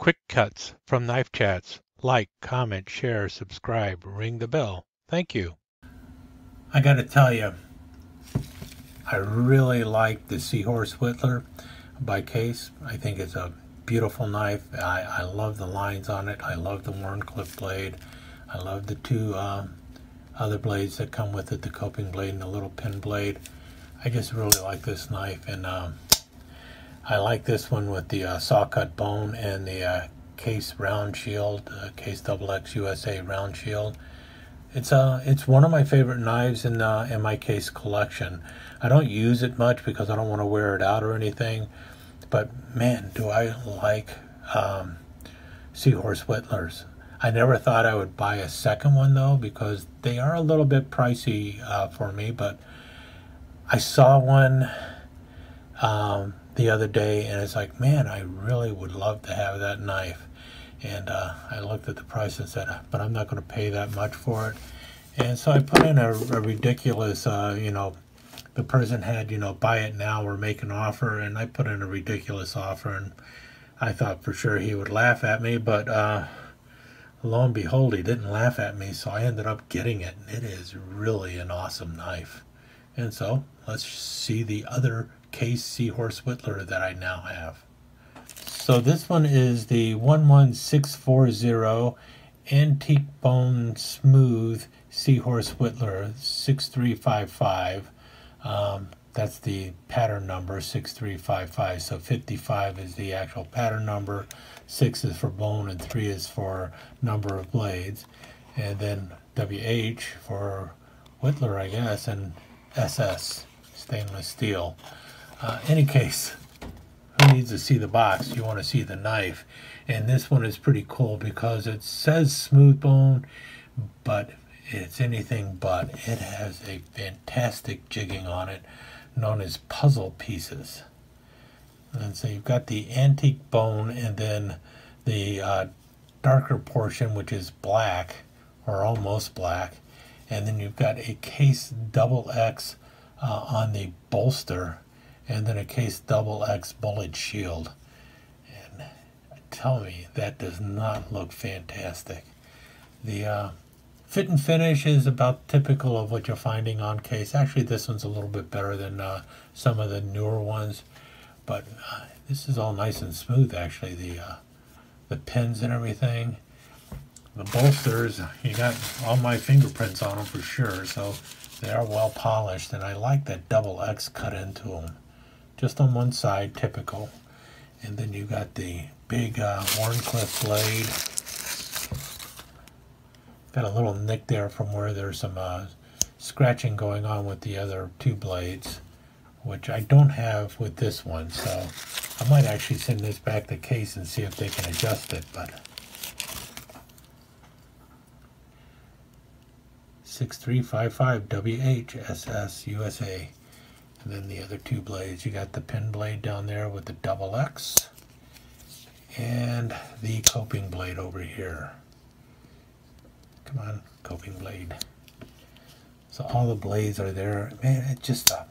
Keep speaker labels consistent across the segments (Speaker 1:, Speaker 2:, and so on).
Speaker 1: quick cuts from Knife Chats. Like, comment, share, subscribe, ring the bell. Thank you.
Speaker 2: I got to tell you, I really like the Seahorse Whittler by Case. I think it's a beautiful knife. I, I love the lines on it. I love the Wharncliffe blade. I love the two um, other blades that come with it, the coping blade and the little pin blade. I just really like this knife and um, I like this one with the uh, saw cut bone and the uh, case round shield, uh, case double X USA round shield. It's uh, it's one of my favorite knives in uh, in my case collection. I don't use it much because I don't want to wear it out or anything. But man, do I like um, Seahorse Whittlers. I never thought I would buy a second one though because they are a little bit pricey uh, for me. But I saw one um, the other day and it's like, man, I really would love to have that knife. And uh, I looked at the price and said, but I'm not going to pay that much for it. And so I put in a, a ridiculous, uh, you know, the person had, you know, buy it now or make an offer, and I put in a ridiculous offer, and I thought for sure he would laugh at me, but uh, lo and behold, he didn't laugh at me, so I ended up getting it. And it is really an awesome knife. And so let's see the other Case Seahorse Whittler that I now have. So this one is the 11640 Antique Bone Smooth Seahorse Whittler 6355. Um, that's the pattern number 6355. So 55 is the actual pattern number, 6 is for bone, and 3 is for number of blades. And then WH for Whittler, I guess, and SS, stainless steel. Uh, any case, who needs to see the box? You want to see the knife. And this one is pretty cool because it says smooth bone, but it's anything but. It has a fantastic jigging on it known as puzzle pieces. And so you've got the antique bone and then the uh, darker portion, which is black or almost black. And then you've got a case double X uh, on the bolster and then a case double X bullet shield. And tell me, that does not look fantastic. The uh, Fit and finish is about typical of what you're finding on case. Actually, this one's a little bit better than uh, some of the newer ones, but uh, this is all nice and smooth. Actually, the uh, the pins and everything, the bolsters, you got all my fingerprints on them for sure. So they are well polished, and I like that double X cut into them, just on one side, typical. And then you got the big uh, Wharncliffe blade Got a little nick there from where there's some uh, scratching going on with the other two blades, which I don't have with this one. So I might actually send this back to case and see if they can adjust it. But 6355 WHSS And then the other two blades. You got the pin blade down there with the double X and the coping blade over here. Come on, coping blade. So all the blades are there. Man, it just uh,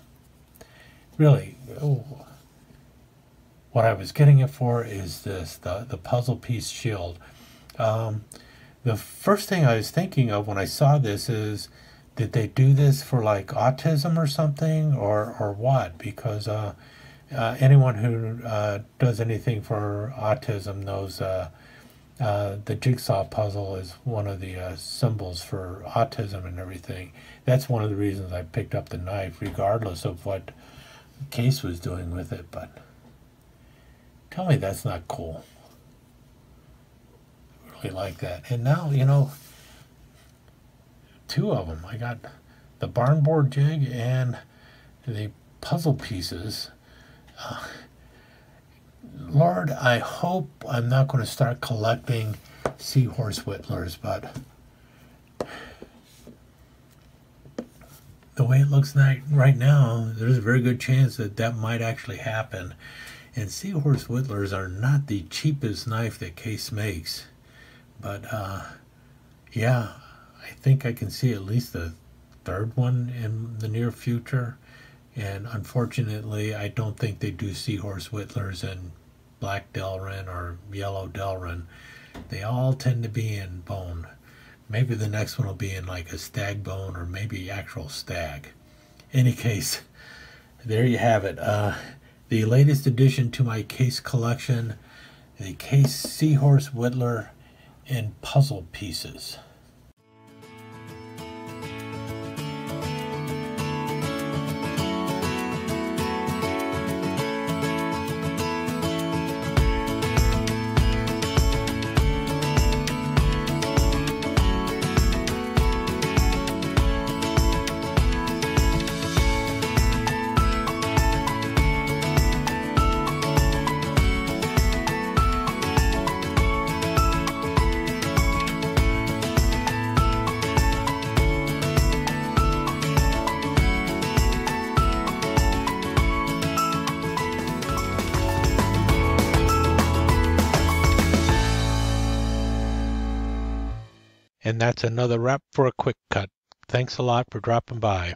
Speaker 2: really. Oh, what I was getting it for is this the the puzzle piece shield. Um, the first thing I was thinking of when I saw this is, did they do this for like autism or something, or or what? Because uh, uh, anyone who uh, does anything for autism knows uh, uh, the jigsaw puzzle is one of the uh, symbols for autism and everything. That's one of the reasons I picked up the knife, regardless of what Case was doing with it. But tell me that's not cool. Really like that. And now, you know, two of them. I got the barn board jig and the puzzle pieces. Uh, Lord, I hope I'm not going to start collecting seahorse whittlers, but the way it looks right now, there's a very good chance that that might actually happen. And seahorse whittlers are not the cheapest knife that Case makes, but uh, yeah, I think I can see at least the third one in the near future. And unfortunately, I don't think they do seahorse whittlers and black Delrin or yellow Delrin, they all tend to be in bone. Maybe the next one will be in like a stag bone or maybe actual stag. Any case, there you have it. Uh, the latest addition to my case collection, the Case Seahorse Whittler in puzzle pieces.
Speaker 1: And that's another wrap for a quick cut. Thanks a lot for dropping by.